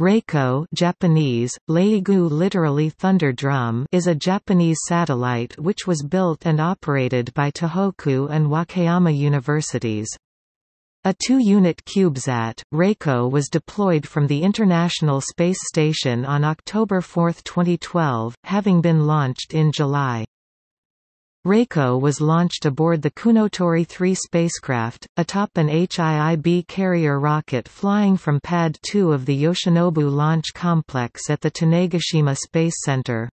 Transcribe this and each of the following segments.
Raiko Japanese, Leigu literally thunder drum is a Japanese satellite which was built and operated by Tohoku and Wakayama universities. A two-unit CubeSat, Raiko was deployed from the International Space Station on October 4, 2012, having been launched in July. Raiko was launched aboard the Kounotori 3 spacecraft, atop an HIIB carrier rocket flying from Pad 2 of the Yoshinobu Launch Complex at the Tanegashima Space Center.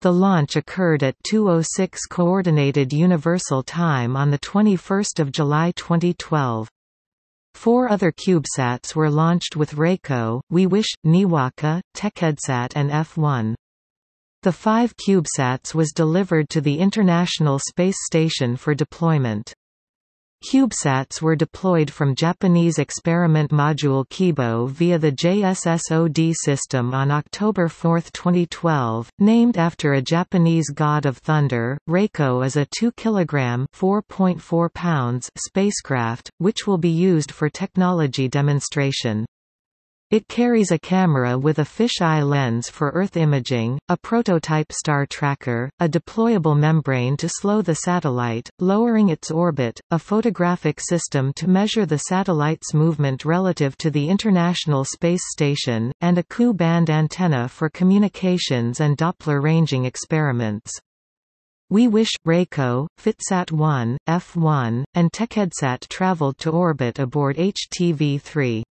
The launch occurred at 2.06 Coordinated Universal Time on 21 July 2012. Four other CubeSats were launched with Raiko, WeWish, Niwaka, TechEdSat and F1. The five CubeSats was delivered to the International Space Station for deployment. CubeSats were deployed from Japanese experiment module Kibo via the JSSOD system on October 4, 2012. Named after a Japanese god of thunder, Raiko is a 2 kg (4.4 pounds) spacecraft, which will be used for technology demonstration. It carries a camera with a fisheye lens for Earth imaging, a prototype star tracker, a deployable membrane to slow the satellite, lowering its orbit, a photographic system to measure the satellite's movement relative to the International Space Station, and a Ku-band antenna for communications and Doppler ranging experiments. We Wish, Raiko, FitSat-1, F1, and TechEdSat traveled to orbit aboard HTV-3.